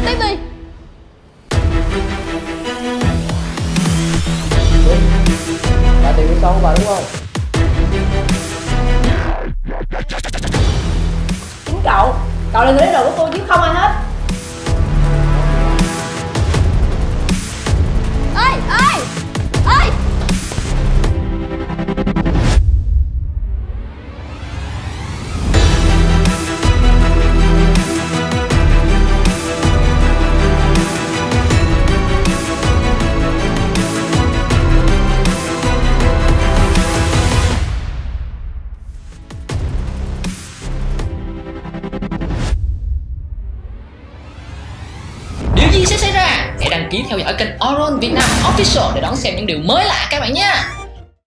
thích TV Bà tìm yêu sâu bà đúng không? Chính cậu Cậu là người lấy đồ của tôi chứ không ai hết đăng ký theo dõi kênh Oron Việt Nam Official để đón xem những điều mới lạ các bạn nha.